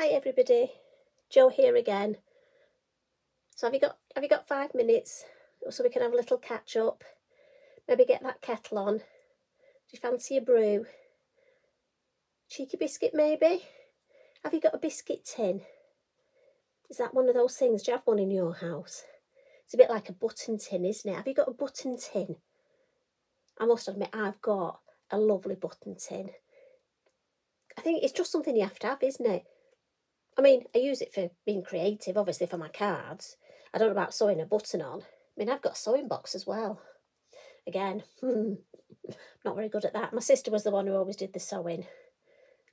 Hi everybody, Jo here again. So have you got have you got five minutes so we can have a little catch up? Maybe get that kettle on. Do you fancy a brew? Cheeky biscuit maybe? Have you got a biscuit tin? Is that one of those things? Do you have one in your house? It's a bit like a button tin, isn't it? Have you got a button tin? I must admit I've got a lovely button tin. I think it's just something you have to have, isn't it? I mean, I use it for being creative, obviously for my cards. I don't know about sewing a button on. I mean, I've got a sewing box as well. Again, not very good at that. My sister was the one who always did the sewing.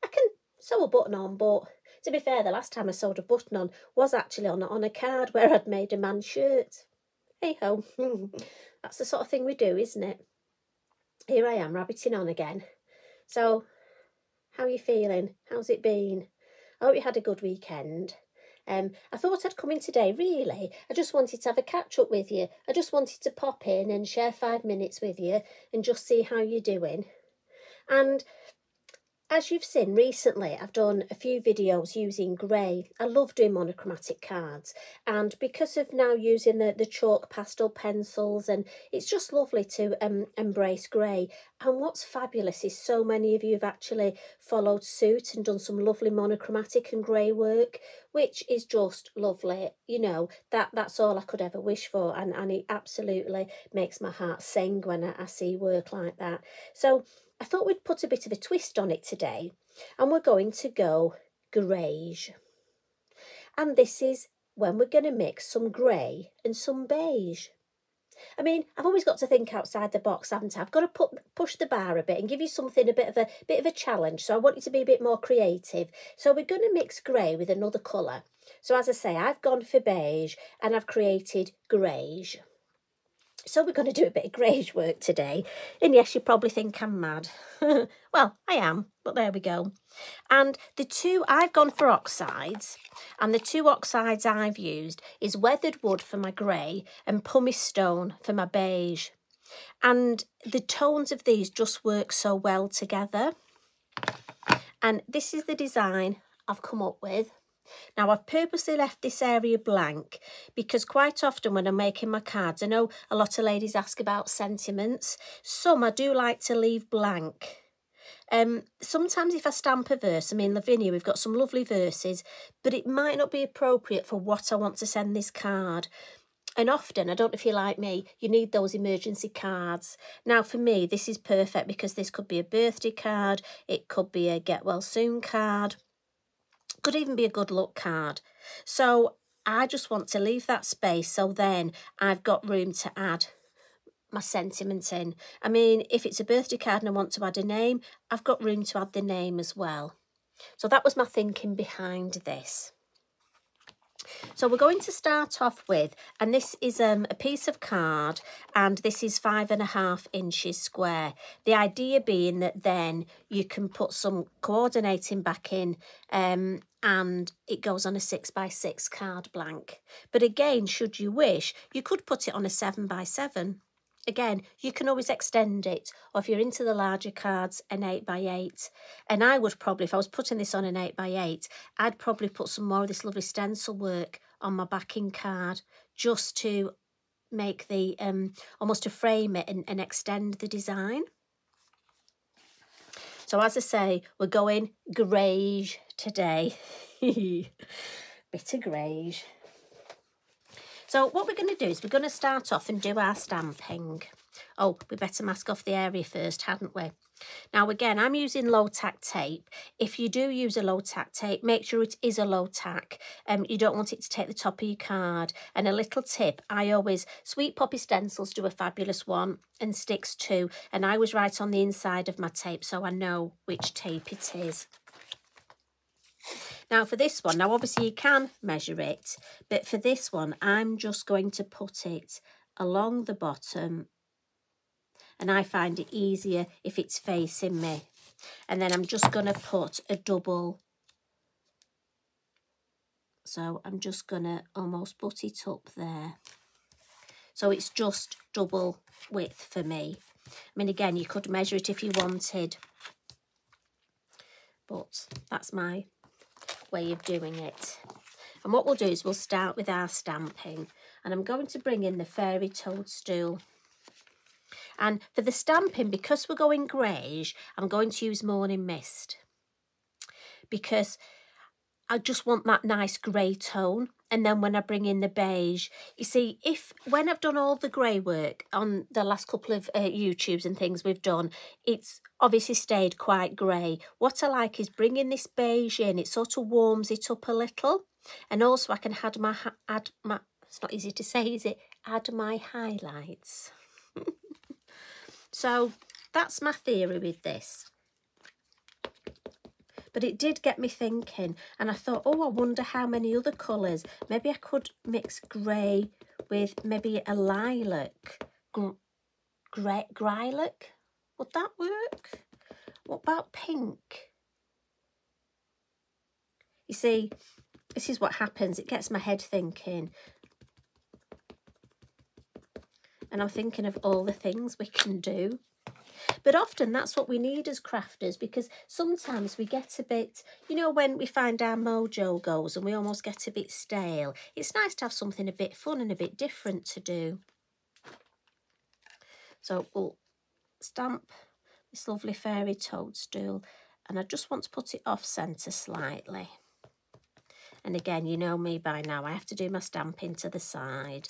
I can sew a button on, but to be fair, the last time I sewed a button on was actually on, on a card where I'd made a man's shirt. Hey ho, that's the sort of thing we do, isn't it? Here I am, rabbiting on again. So, how are you feeling? How's it been? I hope you had a good weekend. Um, I thought I'd come in today, really. I just wanted to have a catch up with you. I just wanted to pop in and share five minutes with you and just see how you're doing. And as you've seen recently, I've done a few videos using grey. I love doing monochromatic cards and because of now using the, the chalk pastel pencils and it's just lovely to um, embrace grey. And what's fabulous is so many of you have actually followed suit and done some lovely monochromatic and grey work, which is just lovely. You know, that that's all I could ever wish for and, and it absolutely makes my heart sing when I, I see work like that. So I thought we'd put a bit of a twist on it today and we're going to go greige. And this is when we're going to mix some grey and some beige. I mean, I've always got to think outside the box, haven't I? I've got to put, push the bar a bit and give you something a bit of a bit of a challenge. So I want you to be a bit more creative. So we're going to mix grey with another colour. So as I say, I've gone for beige and I've created greige. So we're going to do a bit of greige work today. And yes, you probably think I'm mad. well, I am, but there we go. And the two, I've gone for oxides. And the two oxides I've used is weathered wood for my grey and pumice stone for my beige. And the tones of these just work so well together. And this is the design I've come up with. Now I've purposely left this area blank because quite often when I'm making my cards, I know a lot of ladies ask about sentiments. Some I do like to leave blank. Um, sometimes if I stamp a verse, I mean Lavinia, we've got some lovely verses, but it might not be appropriate for what I want to send this card. And often, I don't know if you're like me, you need those emergency cards. Now, for me, this is perfect because this could be a birthday card, it could be a get well soon card, could even be a good luck card. So I just want to leave that space so then I've got room to add my sentiments in. I mean, if it's a birthday card and I want to add a name, I've got room to add the name as well. So that was my thinking behind this. So we're going to start off with, and this is um, a piece of card, and this is five and a half inches square. The idea being that then you can put some coordinating back in um, and it goes on a six by six card blank. But again, should you wish, you could put it on a seven by seven. Again, you can always extend it, or if you're into the larger cards, an 8 by 8 And I would probably, if I was putting this on an 8 by 8 I'd probably put some more of this lovely stencil work on my backing card just to make the, um, almost to frame it and, and extend the design. So as I say, we're going greige today. Bit of greige. So what we're going to do is we're going to start off and do our stamping. Oh, we better mask off the area first, hadn't we? Now, again, I'm using low tack tape. If you do use a low tack tape, make sure it is a low tack. Um, you don't want it to take the top of your card. And a little tip, I always, Sweet Poppy Stencils do a fabulous one and sticks too. And I was right on the inside of my tape, so I know which tape it is. Now for this one, now obviously you can measure it, but for this one, I'm just going to put it along the bottom and I find it easier if it's facing me. And then I'm just going to put a double. So I'm just going to almost put it up there. So it's just double width for me. I mean, again, you could measure it if you wanted. But that's my way of doing it. And what we'll do is we'll start with our stamping. And I'm going to bring in the fairy toadstool. And for the stamping, because we're going greyish, I'm going to use Morning Mist. Because I just want that nice grey tone. And then when I bring in the beige, you see, if when I've done all the grey work on the last couple of uh, YouTubes and things we've done, it's obviously stayed quite grey. What I like is bringing this beige in. It sort of warms it up a little. And also I can add my, add my, it's not easy to say, is it? Add my highlights. so that's my theory with this. But it did get me thinking and I thought, oh, I wonder how many other colours. Maybe I could mix grey with maybe a lilac. grey, lilac? Would that work? What about pink? You see, this is what happens. It gets my head thinking. And I'm thinking of all the things we can do. But often that's what we need as crafters because sometimes we get a bit, you know, when we find our mojo goes and we almost get a bit stale, it's nice to have something a bit fun and a bit different to do. So we'll stamp this lovely fairy toadstool and I just want to put it off centre slightly. And again, you know me by now, I have to do my stamping to the side.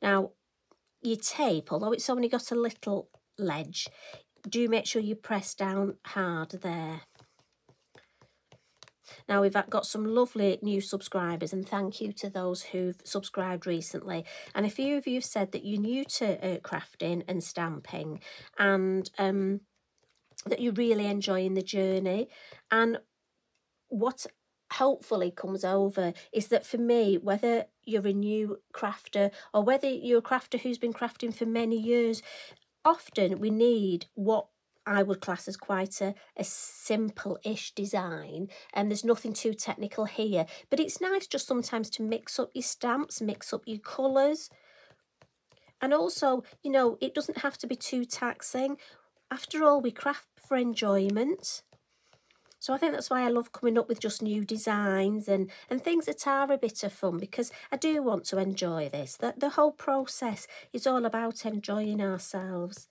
Now, your tape, although it's only got a little ledge, do make sure you press down hard there. Now we've got some lovely new subscribers and thank you to those who've subscribed recently. And a few of you have said that you're new to uh, crafting and stamping and um, that you're really enjoying the journey. And what hopefully comes over is that for me, whether you're a new crafter or whether you're a crafter who's been crafting for many years, often we need what I would class as quite a, a simple-ish design and there's nothing too technical here. But it's nice just sometimes to mix up your stamps, mix up your colours. And also, you know, it doesn't have to be too taxing. After all, we craft for enjoyment. So I think that's why I love coming up with just new designs and, and things that are a bit of fun because I do want to enjoy this. The, the whole process is all about enjoying ourselves.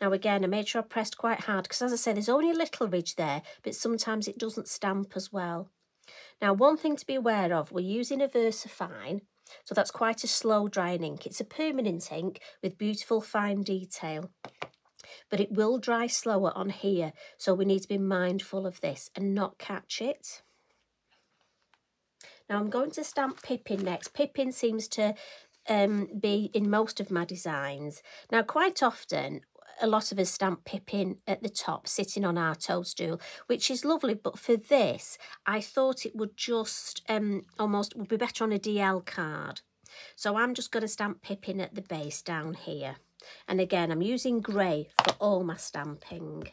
Now again, I made sure I pressed quite hard because as I say, there's only a little ridge there, but sometimes it doesn't stamp as well. Now, one thing to be aware of, we're using a VersaFine, so that's quite a slow drying ink. It's a permanent ink with beautiful fine detail but it will dry slower on here. So we need to be mindful of this and not catch it. Now I'm going to stamp Pippin next. Pippin seems to um, be in most of my designs. Now quite often a lot of us stamp Pippin at the top sitting on our toadstool which is lovely but for this I thought it would just um, almost would be better on a DL card so I'm just going to stamp Pippin at the base down here and again, I'm using grey for all my stamping.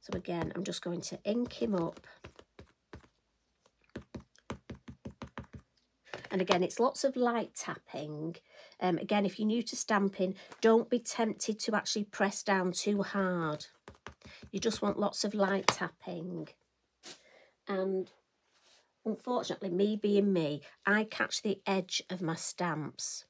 So again, I'm just going to ink him up. And again, it's lots of light tapping. Um, again, if you're new to stamping, don't be tempted to actually press down too hard. You just want lots of light tapping. And unfortunately, me being me, I catch the edge of my stamps.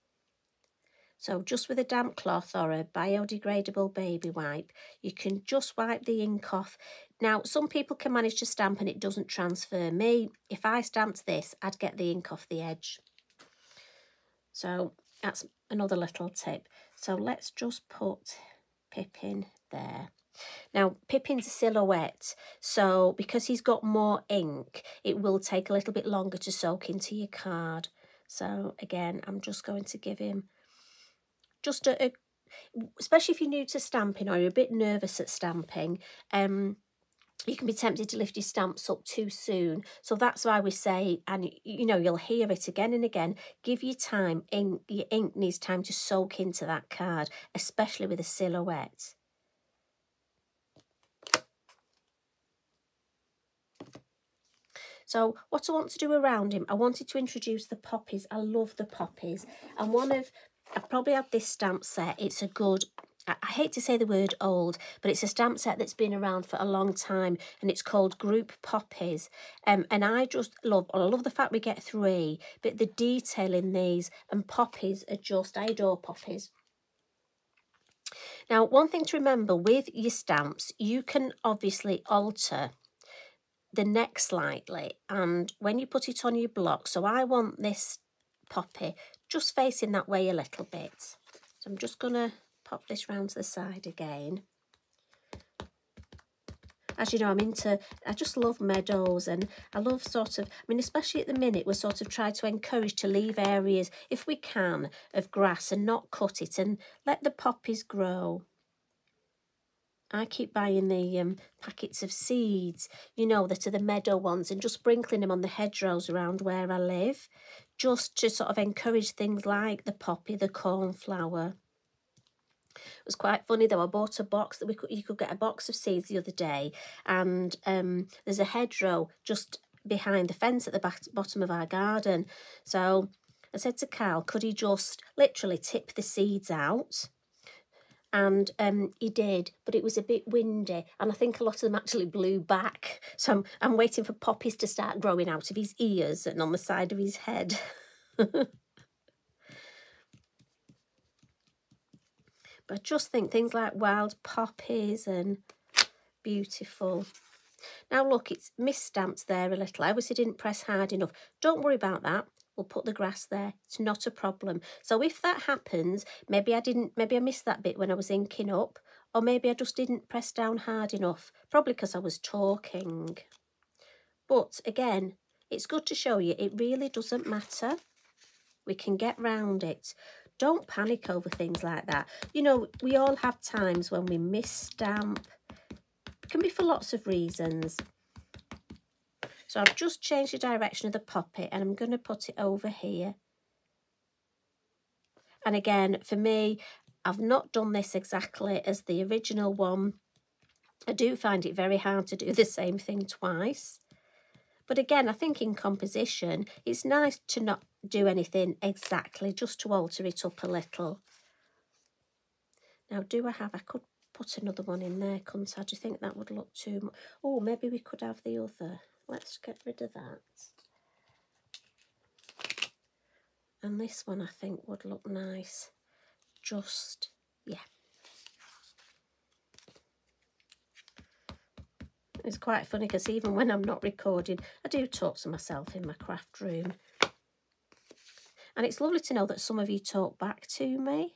So just with a damp cloth or a biodegradable baby wipe, you can just wipe the ink off. Now, some people can manage to stamp and it doesn't transfer. Me, if I stamped this, I'd get the ink off the edge. So that's another little tip. So let's just put Pippin there. Now, Pippin's a silhouette, so because he's got more ink, it will take a little bit longer to soak into your card. So again, I'm just going to give him just a, a especially if you're new to stamping or you're a bit nervous at stamping, um, you can be tempted to lift your stamps up too soon. So that's why we say, and you know, you'll hear it again and again, give your time, ink, your ink needs time to soak into that card, especially with a silhouette. So what I want to do around him, I wanted to introduce the poppies. I love the poppies. And one of I've probably had this stamp set. It's a good I hate to say the word old, but it's a stamp set that's been around for a long time and it's called Group Poppies. Um, and I just love, I love the fact we get three, but the detail in these and poppies are just, I adore poppies. Now, one thing to remember with your stamps, you can obviously alter the neck slightly and when you put it on your block, so I want this poppy just facing that way a little bit. So I'm just going to pop this round to the side again. As you know, I'm into, I just love meadows and I love sort of, I mean, especially at the minute, we're sort of trying to encourage to leave areas, if we can, of grass and not cut it and let the poppies grow. I keep buying the um, packets of seeds, you know, that are the meadow ones and just sprinkling them on the hedgerows around where I live, just to sort of encourage things like the poppy, the cornflower. It was quite funny though. I bought a box that we could you could get a box of seeds the other day, and um, there's a hedgerow just behind the fence at the back, bottom of our garden. So I said to Carl, could he just literally tip the seeds out? And um, he did, but it was a bit windy, and I think a lot of them actually blew back. So I'm, I'm waiting for poppies to start growing out of his ears and on the side of his head. But I just think things like wild poppies and beautiful. Now look, it's misstamped there a little. I obviously didn't press hard enough. Don't worry about that. We'll put the grass there. It's not a problem. So if that happens, maybe I didn't, maybe I missed that bit when I was inking up, or maybe I just didn't press down hard enough, probably because I was talking. But again, it's good to show you it really doesn't matter. We can get round it. Don't panic over things like that. You know, we all have times when we misstamp. It can be for lots of reasons. So I've just changed the direction of the poppy and I'm going to put it over here. And again, for me, I've not done this exactly as the original one. I do find it very hard to do the same thing twice. But again, I think in composition, it's nice to not do anything exactly, just to alter it up a little. Now, do I have, I could put another one in there, couldn't I? Do you think that would look too much? Oh, maybe we could have the other. Let's get rid of that. And this one I think would look nice. Just, yeah. It's quite funny because even when I'm not recording, I do talk to myself in my craft room. And it's lovely to know that some of you talk back to me.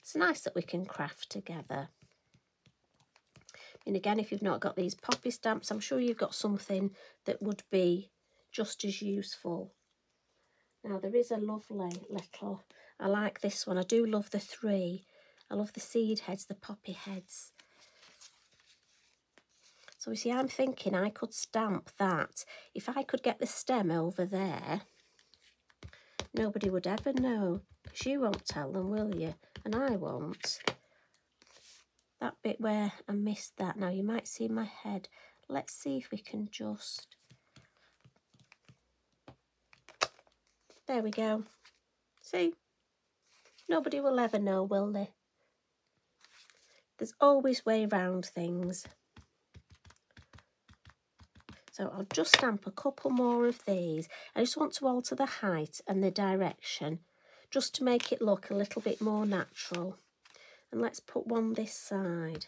It's nice that we can craft together. And again, if you've not got these poppy stamps, I'm sure you've got something that would be just as useful. Now, there is a lovely little, I like this one. I do love the three. I love the seed heads, the poppy heads. So you see, I'm thinking I could stamp that. If I could get the stem over there, Nobody would ever know, because you won't tell them, will you? And I won't. That bit where I missed that. Now, you might see my head. Let's see if we can just... There we go. See? Nobody will ever know, will they? There's always way around things. So I'll just stamp a couple more of these. I just want to alter the height and the direction just to make it look a little bit more natural. And let's put one this side.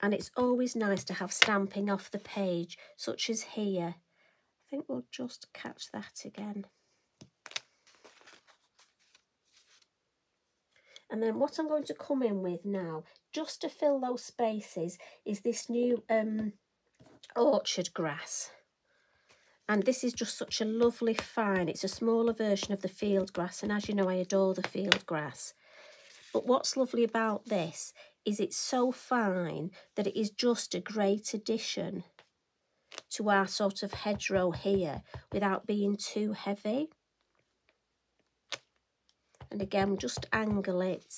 And it's always nice to have stamping off the page, such as here. I think we'll just catch that again. And then what I'm going to come in with now, just to fill those spaces, is this new um, orchard grass. And this is just such a lovely fine. It's a smaller version of the field grass. And as you know, I adore the field grass. But what's lovely about this is it's so fine that it is just a great addition to our sort of hedgerow here without being too heavy. And again, just angle it.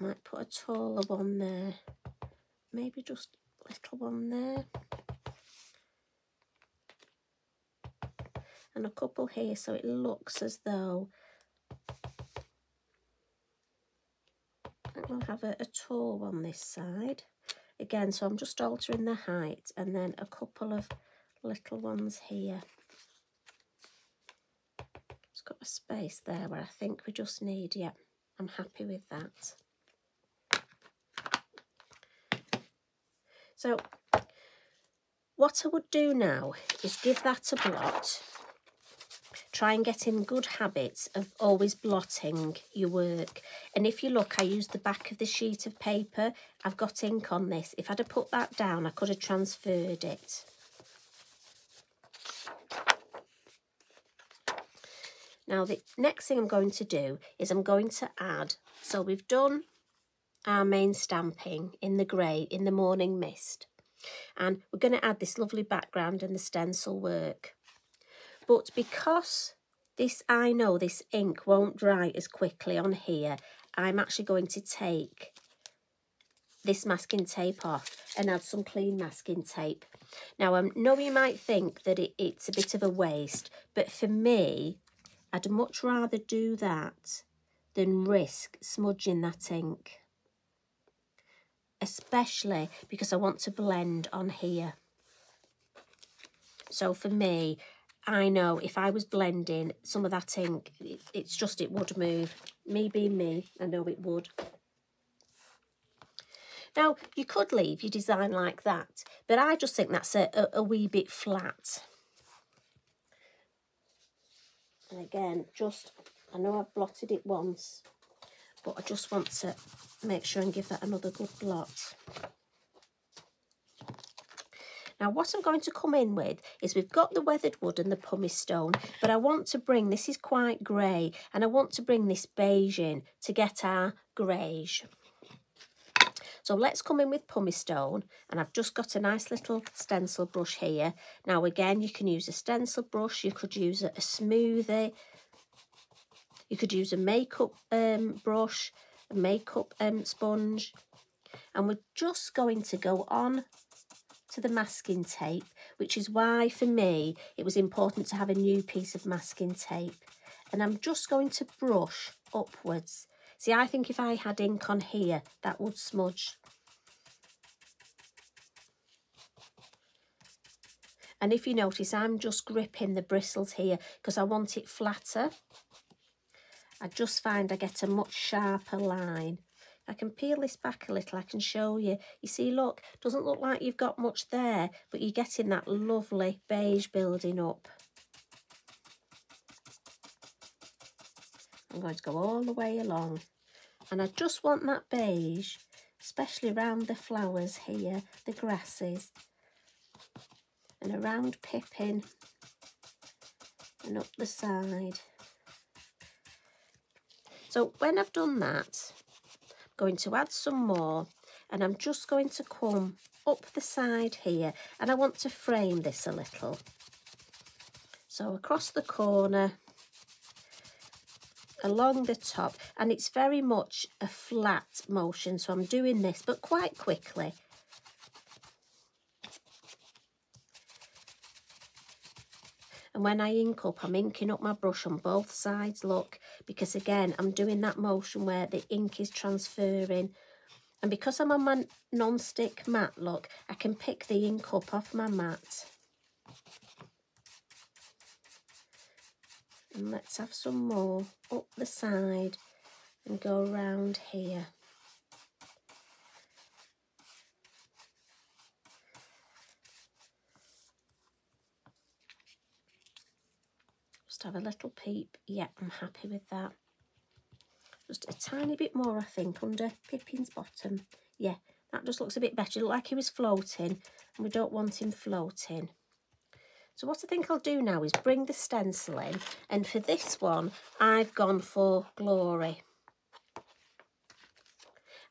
Might put a taller one there. Maybe just a little one there. And a couple here so it looks as though we'll have a, a tall one this side. Again, so I'm just altering the height and then a couple of little ones here. It's got a space there where I think we just need, yeah, I'm happy with that. So what I would do now is give that a blot. Try and get in good habits of always blotting your work. And if you look, I used the back of the sheet of paper. I've got ink on this. If I'd have put that down, I could have transferred it. Now, the next thing I'm going to do is I'm going to add, so we've done our main stamping in the grey, in the morning mist. And we're going to add this lovely background and the stencil work. But because this, I know this ink won't dry as quickly on here, I'm actually going to take this masking tape off and add some clean masking tape. Now, um, I know you might think that it, it's a bit of a waste, but for me, I'd much rather do that than risk smudging that ink. Especially because I want to blend on here. So for me, I know if I was blending some of that ink, it's just it would move. Me being me, I know it would. Now, you could leave your design like that, but I just think that's a, a, a wee bit flat. And again, just, I know I've blotted it once, but I just want to make sure and give that another good blot. Now what I'm going to come in with is we've got the weathered wood and the pumice stone, but I want to bring, this is quite grey, and I want to bring this beige in to get our greige. So let's come in with pumice stone and I've just got a nice little stencil brush here. Now again, you can use a stencil brush, you could use a, smoothie, you could use a makeup um, brush, a makeup um, sponge. And we're just going to go on to the masking tape, which is why for me it was important to have a new piece of masking tape. And I'm just going to brush upwards. See, I think if I had ink on here, that would smudge. And if you notice, I'm just gripping the bristles here because I want it flatter. I just find I get a much sharper line. I can peel this back a little, I can show you. You see, look, doesn't look like you've got much there, but you're getting that lovely beige building up. I'm going to go all the way along. And I just want that beige, especially around the flowers here, the grasses, and around Pippin, and up the side. So when I've done that, going to add some more and I'm just going to come up the side here and I want to frame this a little. So across the corner, along the top and it's very much a flat motion so I'm doing this but quite quickly And when I ink up, I'm inking up my brush on both sides, look, because again, I'm doing that motion where the ink is transferring. And because I'm on my non-stick mat, look, I can pick the ink up off my mat. And let's have some more up the side and go around here. Just have a little peep. Yeah, I'm happy with that. Just a tiny bit more, I think, under Pippin's bottom. Yeah, that just looks a bit better. It looked like he was floating, and we don't want him floating. So what I think I'll do now is bring the stencil in, and for this one, I've gone for Glory.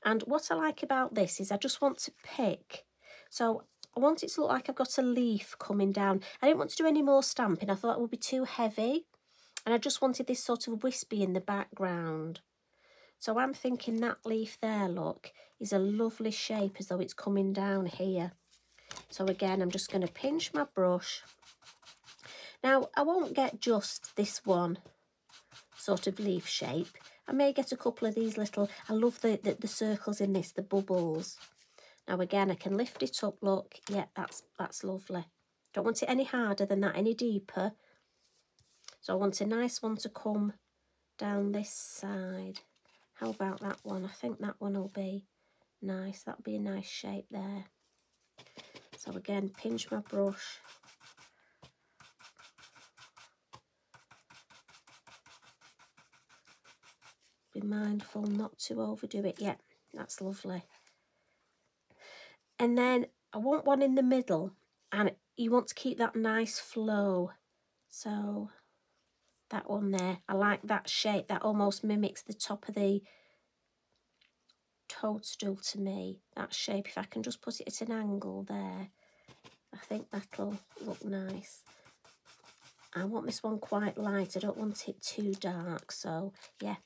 And what I like about this is I just want to pick. So I want it to look like I've got a leaf coming down. I didn't want to do any more stamping. I thought it would be too heavy. And I just wanted this sort of wispy in the background. So I'm thinking that leaf there, look, is a lovely shape as though it's coming down here. So again, I'm just going to pinch my brush. Now, I won't get just this one sort of leaf shape. I may get a couple of these little, I love the, the, the circles in this, the bubbles. Now again, I can lift it up, look. Yeah, that's, that's lovely. Don't want it any harder than that, any deeper. So I want a nice one to come down this side. How about that one? I think that one will be nice. That'll be a nice shape there. So again, pinch my brush. Be mindful not to overdo it Yeah, That's lovely. And then I want one in the middle and you want to keep that nice flow. So that one there, I like that shape. That almost mimics the top of the toadstool to me. That shape, if I can just put it at an angle there, I think that'll look nice. I want this one quite light. I don't want it too dark. So, yeah.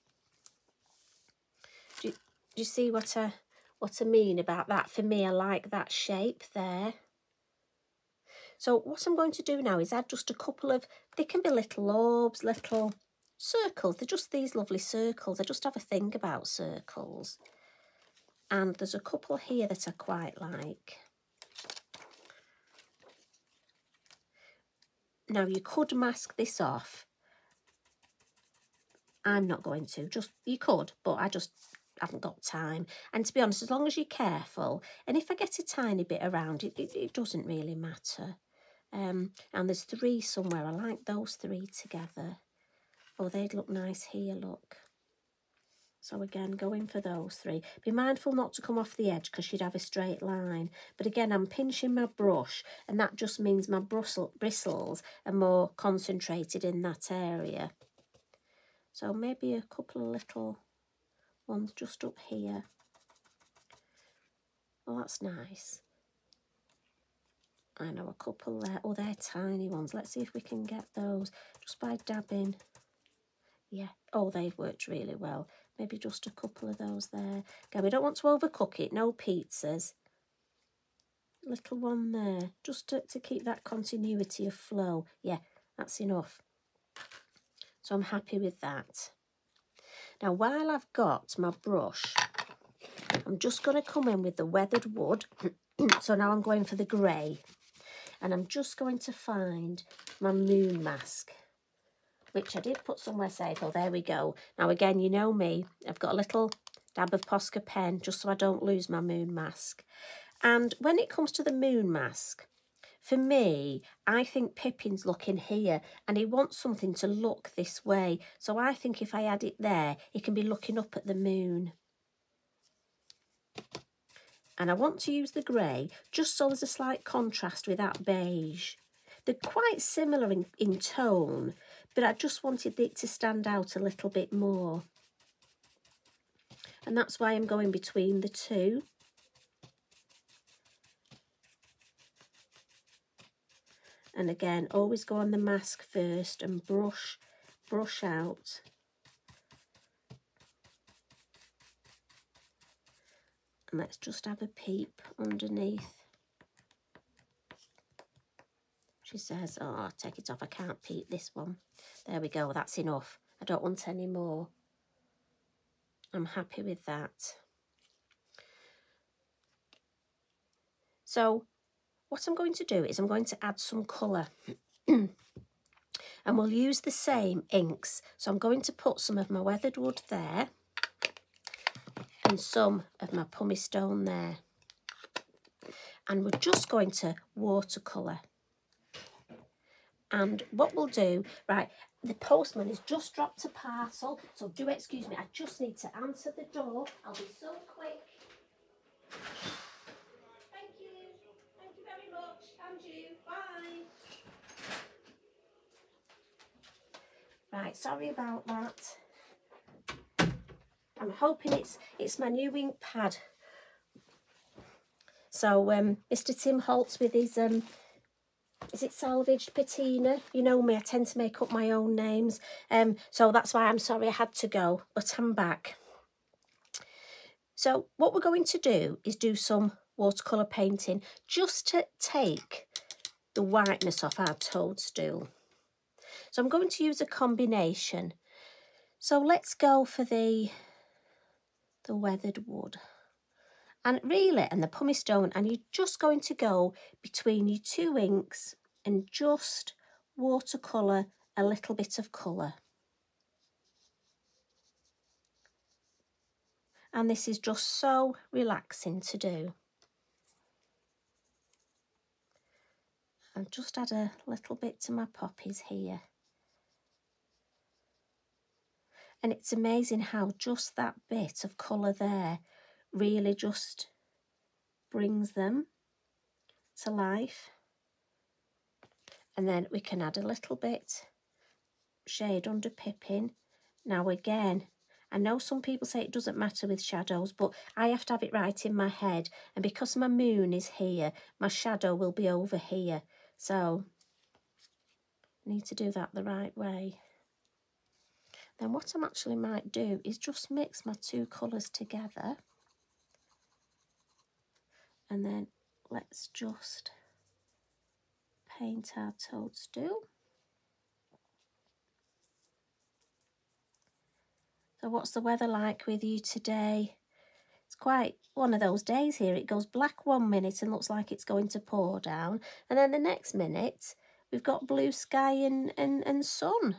Do, do you see what I, what I mean about that? For me, I like that shape there. So what I'm going to do now is add just a couple of, they can be little orbs, little circles. They're just these lovely circles. I just have a thing about circles. And there's a couple here that I quite like. Now you could mask this off. I'm not going to, just, you could, but I just haven't got time. And to be honest, as long as you're careful, and if I get a tiny bit around, it, it, it doesn't really matter. Um, and there's three somewhere. I like those three together. Oh, they'd look nice here, look. So again, going for those three. Be mindful not to come off the edge because you'd have a straight line. But again, I'm pinching my brush and that just means my bristle, bristles are more concentrated in that area. So maybe a couple of little ones just up here. Oh, that's nice. I know a couple there. Oh, they're tiny ones. Let's see if we can get those just by dabbing. Yeah. Oh, they've worked really well. Maybe just a couple of those there. Again, we don't want to overcook it. No pizzas. Little one there. Just to, to keep that continuity of flow. Yeah, that's enough. So I'm happy with that. Now, while I've got my brush, I'm just going to come in with the weathered wood. so now I'm going for the grey. And I'm just going to find my moon mask which I did put somewhere safe. Oh, there we go. Now, again, you know me. I've got a little dab of Posca pen just so I don't lose my moon mask. And when it comes to the moon mask, for me, I think Pippin's looking here and he wants something to look this way. So I think if I add it there, he can be looking up at the moon. And I want to use the grey just so there's a slight contrast with that beige. They're quite similar in, in tone, but I just wanted it to stand out a little bit more. And that's why I'm going between the two. And again, always go on the mask first and brush, brush out. And let's just have a peep underneath. She says, oh, take it off. I can't peep this one. There we go. That's enough. I don't want any more. I'm happy with that. So what I'm going to do is I'm going to add some colour. and we'll use the same inks. So I'm going to put some of my weathered wood there and some of my pumice stone there. And we're just going to watercolour and what we'll do, right, the postman has just dropped a parcel, so do excuse me, I just need to answer the door. I'll be so quick. Thank you. Thank you very much. And you. Bye. Right, sorry about that. I'm hoping it's it's my new ink pad. So um, Mr Tim Holtz with his um, is it salvaged patina you know me i tend to make up my own names um so that's why i'm sorry i had to go but i'm back so what we're going to do is do some watercolour painting just to take the whiteness off our toadstool so i'm going to use a combination So let's go for the, the weathered wood. And really, and the pumice stone, and you're just going to go between your two inks and just watercolour a little bit of colour. And this is just so relaxing to do. I've just add a little bit to my poppies here. And it's amazing how just that bit of colour there really just brings them to life. And then we can add a little bit shade under Pippin. Now again, I know some people say it doesn't matter with shadows, but I have to have it right in my head. And because my moon is here, my shadow will be over here. So I need to do that the right way. Then what I'm actually might do is just mix my two colours together. And then let's just paint our toadstool. So what's the weather like with you today? It's quite one of those days here. It goes black one minute and looks like it's going to pour down. And then the next minute, we've got blue sky and, and, and sun.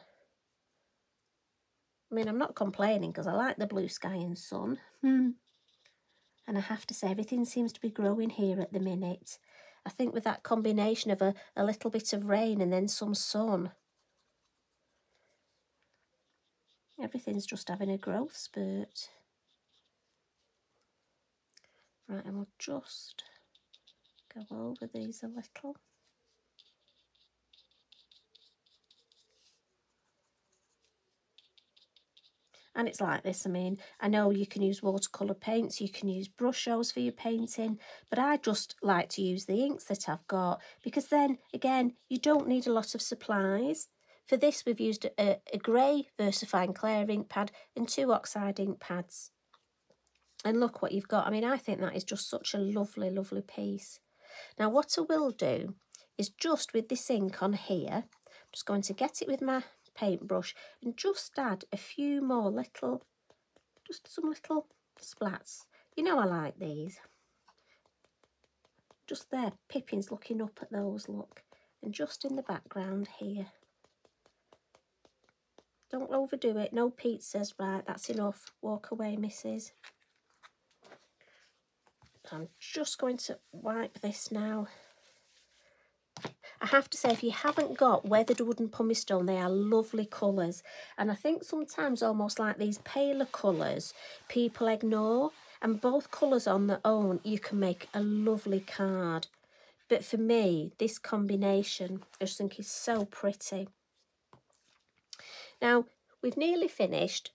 I mean, I'm not complaining because I like the blue sky and sun. Hmm. And I have to say, everything seems to be growing here at the minute. I think with that combination of a, a little bit of rain and then some sun, everything's just having a growth spurt. Right, and we'll just go over these a little. And it's like this I mean I know you can use watercolour paints you can use brushos for your painting but I just like to use the inks that I've got because then again you don't need a lot of supplies. For this we've used a, a grey VersaFine Clair ink pad and two oxide ink pads. And look what you've got. I mean I think that is just such a lovely lovely piece. Now what I will do is just with this ink on here I'm just going to get it with my paintbrush and just add a few more little, just some little splats. You know I like these. Just there, Pippin's looking up at those, look. And just in the background here. Don't overdo it, no pizzas, right, that's enough. Walk away, missus. I'm just going to wipe this now. I have to say, if you haven't got weathered wood and pumice stone, they are lovely colours. And I think sometimes almost like these paler colours, people ignore. And both colours on their own, you can make a lovely card. But for me, this combination, I just think is so pretty. Now, we've nearly finished.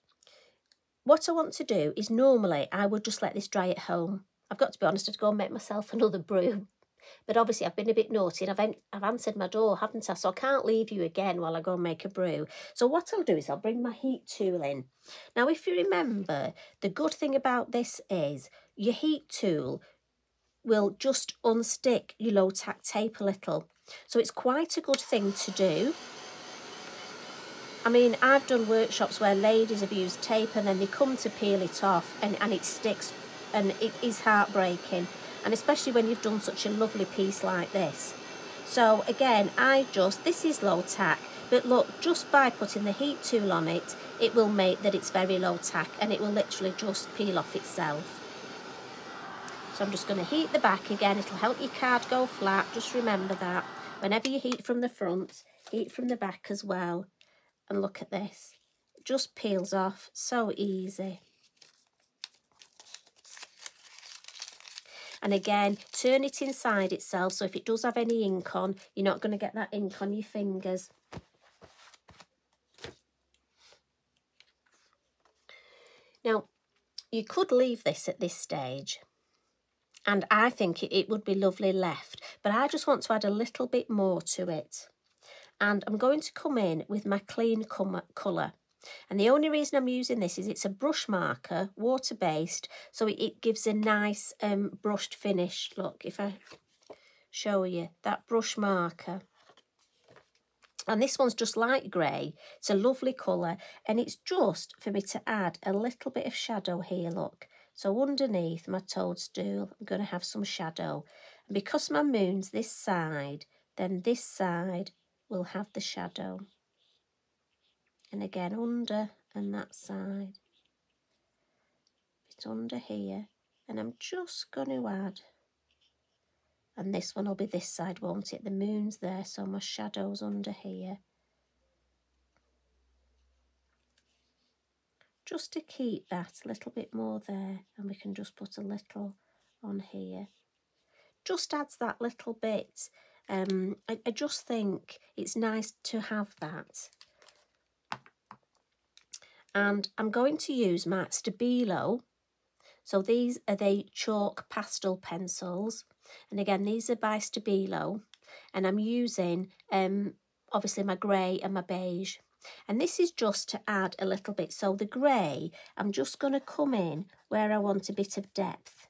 What I want to do is normally I would just let this dry at home. I've got to be honest, I'd go and make myself another brew but obviously, I've been a bit naughty and I've, I've answered my door, haven't I? So I can't leave you again while I go and make a brew. So what I'll do is I'll bring my heat tool in. Now, if you remember, the good thing about this is your heat tool will just unstick your low tack tape a little. So it's quite a good thing to do. I mean, I've done workshops where ladies have used tape and then they come to peel it off and, and it sticks and it is heartbreaking and especially when you've done such a lovely piece like this. So again, I just, this is low tack, but look, just by putting the heat tool on it, it will make that it's very low tack and it will literally just peel off itself. So I'm just going to heat the back again. It'll help your card go flat. Just remember that. Whenever you heat from the front, heat from the back as well. And look at this. Just peels off. So easy. And again, turn it inside itself. So if it does have any ink on, you're not going to get that ink on your fingers. Now, you could leave this at this stage and I think it would be lovely left, but I just want to add a little bit more to it. And I'm going to come in with my clean colour. And the only reason I'm using this is it's a brush marker, water-based, so it, it, gives a nice um, brushed finish. Look, if I show you that brush marker, And this one's just light grey. It's a lovely colour. And it's just for me to add a little bit of shadow here, look. So underneath my toadstool, I'm going to have some shadow. And because my moon's this side, then this side will have the shadow. And again, under and that side. It's under here. And I'm just going to add and this one will be this side, won't it? The moon's there, so my shadow's under here. Just to keep that a little bit more there, and we can just put a little on here. Just adds that little bit. Um, I, I just think it's nice to have that. And I'm going to use my Stabilo. So these are the chalk pastel pencils. And again, these are by Stabilo. And I'm using, um, obviously, my grey and my beige. And this is just to add a little bit. So the grey, I'm just going to come in where I want a bit of depth.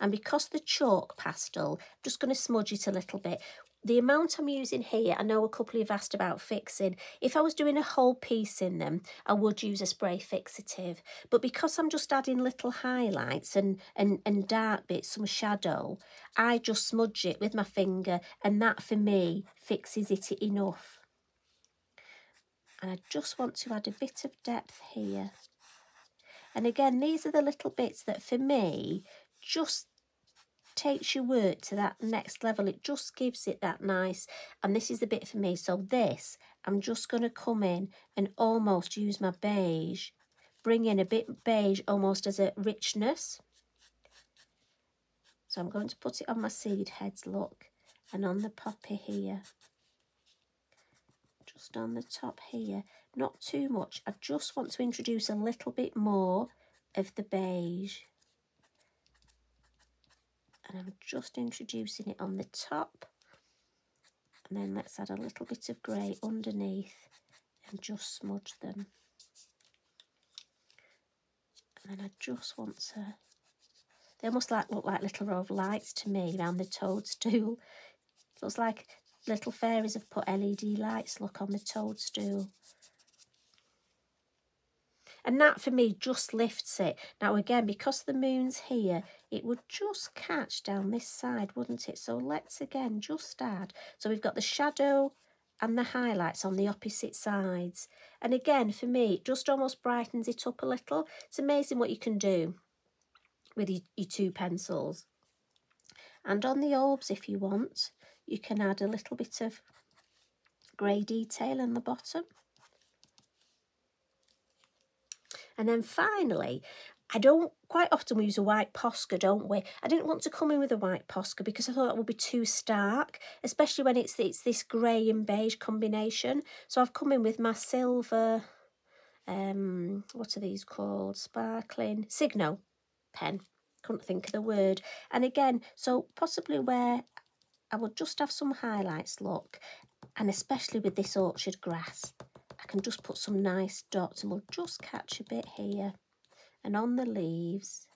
And because the chalk pastel, I'm just going to smudge it a little bit the amount I'm using here, I know a couple have asked about fixing. If I was doing a whole piece in them, I would use a spray fixative. But because I'm just adding little highlights and, and, and dark bits, some shadow, I just smudge it with my finger and that for me fixes it enough. And I just want to add a bit of depth here. And again, these are the little bits that for me just takes your work to that next level. It just gives it that nice. And this is the bit for me. So this, I'm just going to come in and almost use my beige. Bring in a bit beige almost as a richness. So I'm going to put it on my seed heads, look. And on the poppy here. Just on the top here. Not too much. I just want to introduce a little bit more of the beige and I'm just introducing it on the top. And then let's add a little bit of grey underneath and just smudge them. And then I just want to they almost like look like little row of lights to me around the toadstool. It looks like little fairies have put LED lights look on the toadstool and that for me just lifts it. Now again, because the moon's here, it would just catch down this side, wouldn't it? So let's again just add. So we've got the shadow and the highlights on the opposite sides. And again, for me, it just almost brightens it up a little. It's amazing what you can do with your, your two pencils. And on the orbs, if you want, you can add a little bit of grey detail in the bottom. And then finally, I don't quite often we use a white Posca, don't we? I didn't want to come in with a white Posca because I thought it would be too stark, especially when it's it's this grey and beige combination. So I've come in with my silver, um, what are these called? Sparkling Signo pen. Couldn't think of the word. And again, so possibly where I would just have some highlights look, and especially with this orchard grass. Can just put some nice dots and we'll just catch a bit here and on the leaves.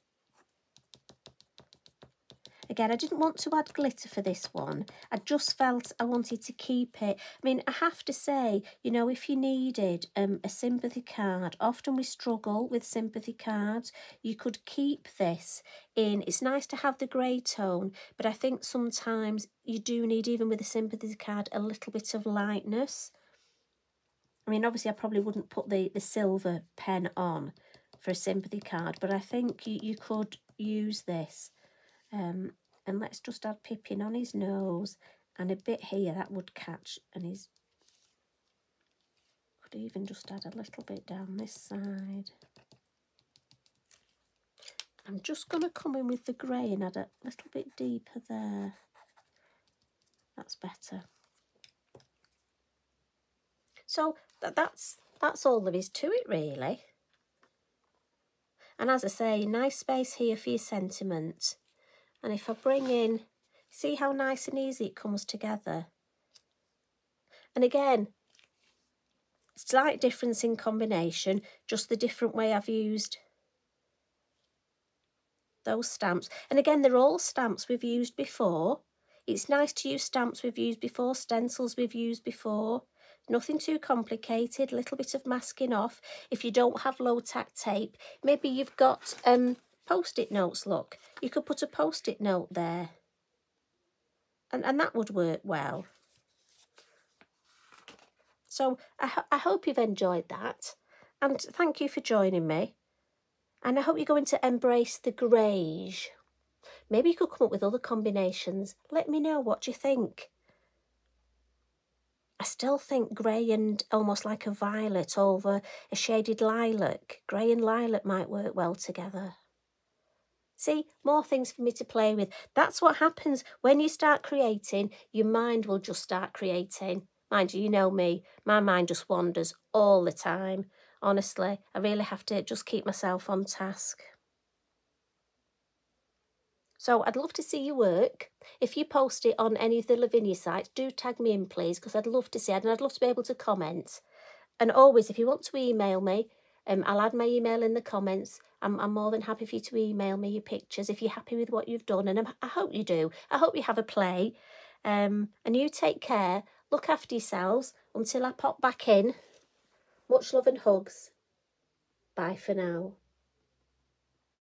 Again, I didn't want to add glitter for this one. I just felt I wanted to keep it. I mean, I have to say, you know, if you needed um, a sympathy card, often we struggle with sympathy cards. You could keep this in. It's nice to have the grey tone, but I think sometimes you do need, even with a sympathy card, a little bit of lightness. I mean, obviously, I probably wouldn't put the, the silver pen on for a sympathy card, but I think you, you could use this. Um, and let's just add Pippin on his nose and a bit here that would catch and his could even just add a little bit down this side. I'm just going to come in with the grey and add a little bit deeper there. That's better. So that, that's that's all there is to it really. And as I say, nice space here for your sentiment. And if I bring in, see how nice and easy it comes together. And again, slight difference in combination, just the different way I've used those stamps. And again, they're all stamps we've used before. It's nice to use stamps we've used before, stencils we've used before. Nothing too complicated, a little bit of masking off. If you don't have low tack tape, maybe you've got um, post-it notes, look. You could put a post-it note there. And, and that would work well. So I, I hope you've enjoyed that. And thank you for joining me. And I hope you're going to embrace the greige. Maybe you could come up with other combinations. Let me know what you think. I still think grey and almost like a violet over a shaded lilac. Grey and lilac might work well together. See, more things for me to play with. That's what happens when you start creating, your mind will just start creating. Mind you, you know me, my mind just wanders all the time. Honestly, I really have to just keep myself on task. So I'd love to see your work. If you post it on any of the Lavinia sites, do tag me in, please, because I'd love to see it and I'd love to be able to comment. And always, if you want to email me, um, I'll add my email in the comments. I'm, I'm more than happy for you to email me your pictures if you're happy with what you've done. And I'm, i hope you do. I hope you have a play. Um, and you take care. Look after yourselves until I pop back in. Much love and hugs. Bye for now.